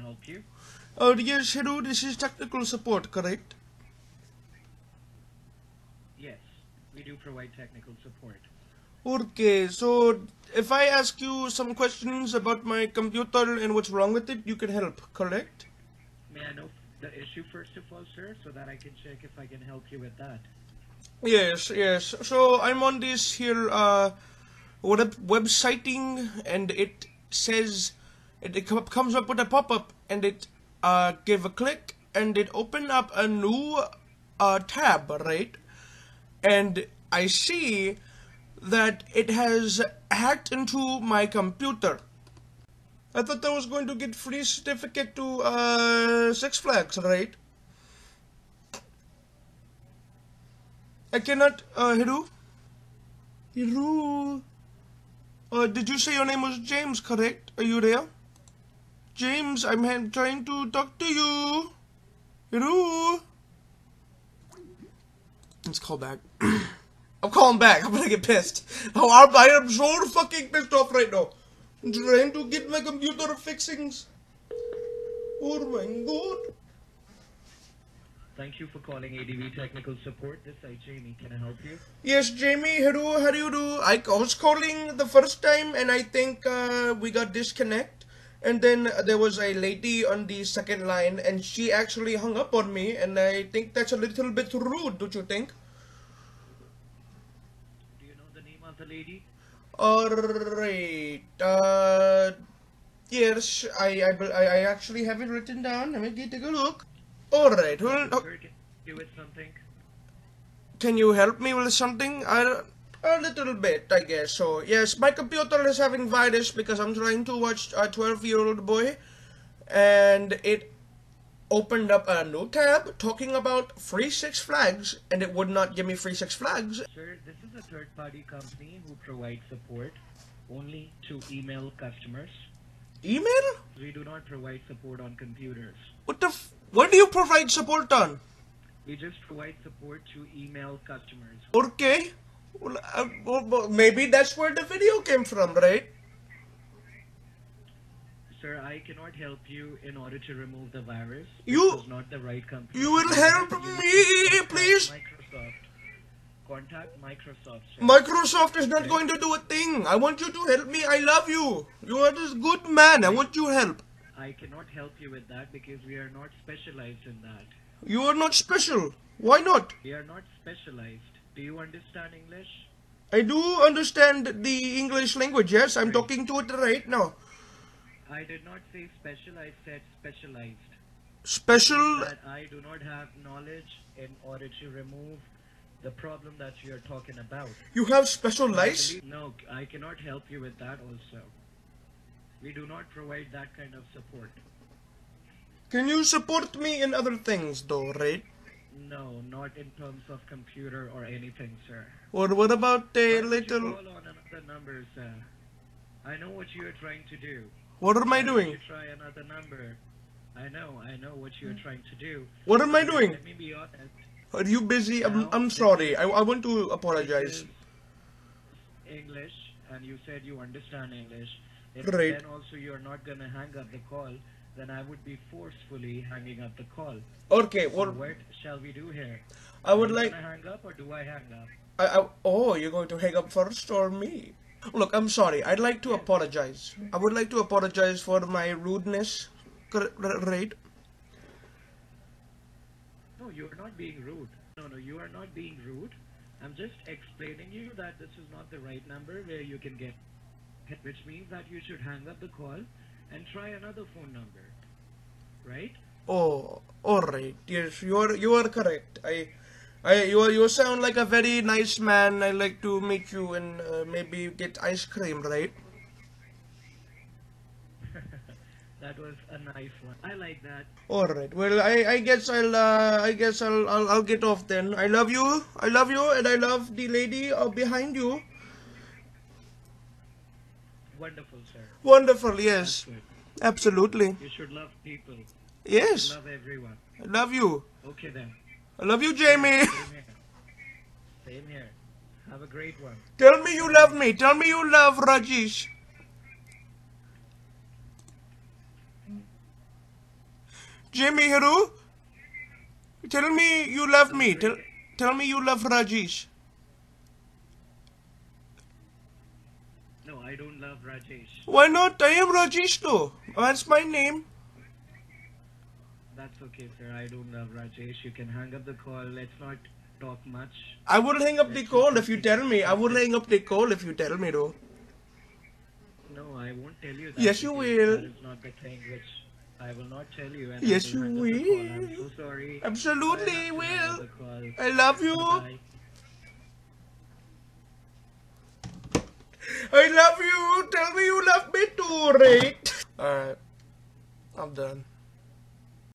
help you? Uh, yes, hello, this is technical support, correct? Yes, we do provide technical support. Okay, so if I ask you some questions about my computer and what's wrong with it, you can help, correct? May I know the issue first of all, sir, so that I can check if I can help you with that? Yes, yes. So I'm on this here uh web websiting and it says it, it comes up with a pop-up and it uh give a click and it open up a new uh tab, right? And I see that it has hacked into my computer. I thought I was going to get free certificate to uh Six Flags, right? I cannot, uh, hello? Hello? Uh, did you say your name was James, correct? Are you there? James, I'm trying to talk to you. Hello? Let's call back. I'm calling back. I'm gonna get pissed. Oh, I'm, I am so fucking pissed off right now. I'm trying to get my computer fixings. Oh my god. Thank you for calling ADV Technical Support. This is Jamie. Can I help you? Yes, Jamie, hello, how do you do? I was calling the first time and I think uh, we got disconnect. And then there was a lady on the second line and she actually hung up on me and I think that's a little bit rude, don't you think? Do you know the name of the lady? Alright, uh, yes, I, I, I, actually have it written down. Let me get- take a look. Alright, well, uh, can I with something? Can you help me with something? I, a little bit, I guess. So, yes, my computer is having virus because I'm trying to watch a 12 year old boy, and it opened up a new tab talking about free Six Flags, and it would not give me free Six Flags. Sir, this is a third party company who provides support only to email customers. Email? We do not provide support on computers. What the f- What do you provide support on? We just provide support to email customers. Okay. Well, uh, maybe that's where the video came from, right? Sir, I cannot help you in order to remove the virus. You- is not the right company. You will help. Me, please? Microsoft. Contact Microsoft, sir. Microsoft is not going to do a thing. I want you to help me. I love you. You are this good man. I want your help. I cannot help you with that because we are not specialized in that. You are not special. Why not? We are not specialized. Do you understand English? I do understand the English language. Yes, I'm talking to it right now. I did not say special, I said specialized. Special. That I do not have knowledge in order to remove the problem that you are talking about. You have special I No, I cannot help you with that also. We do not provide that kind of support. Can you support me in other things, though, right? No, not in terms of computer or anything, sir. Or what about a Why little? call on another number, sir. I know what you are trying to do. What am I doing? You try another number. I know, I know what you are hmm. trying to do. What am I doing? Let me be honest. Are you busy? I'm, I'm sorry. I, I want to apologize. English, and you said you understand English. If Right. then also you are not gonna hang up the call, then I would be forcefully hanging up the call. Okay. So Well, what shall we do here? I would like. hang up or do I hang up? I, I, oh, you're going to hang up first or me? Look, I'm sorry. I'd like to apologize. I would like to apologize for my rudeness. Right? No, you are not being rude. No, no, you are not being rude. I'm just explaining you that this is not the right number where you can get, which means that you should hang up the call and try another phone number, right? Oh, all right. Yes, you are. You are correct. I, I. You are. You sound like a very nice man. I'd like to meet you and uh, maybe get ice cream. Right? That was a nice one. I like that. All right. Well, I. I guess I'll. Uh, I guess I'll. I'll. I'll get off then. I love you. I love you, and I love the lady uh, behind you. Wonderful, sir. Wonderful. Yes. Absolutely. You should love people. Yes. I Love everyone. I love you. Okay then. I love you, Jamie. Same here. Same here. Have a great one. Tell me you love me. Tell me you love Rajeesh. Jamie hello? Tell me you love me. Tell, tell me you love Rajeesh. No, I don't love Rajeesh. Why not? I am Rajeesh though. That's my name. That's okay, sir. I don't love Rajeesh. You can hang up the call. Let's not talk much. I will hang up the call if you tell me. I will hang up the call if you tell me though. No, I won't tell you that. Yes, you will. That is not the thing which I will not tell you. And Yes, will you hang up the call. I'm will. so sorry. Absolutely I have to hang up will. I love you. Bye. I love you. Tell me you love me too, right? Alright. I'm done.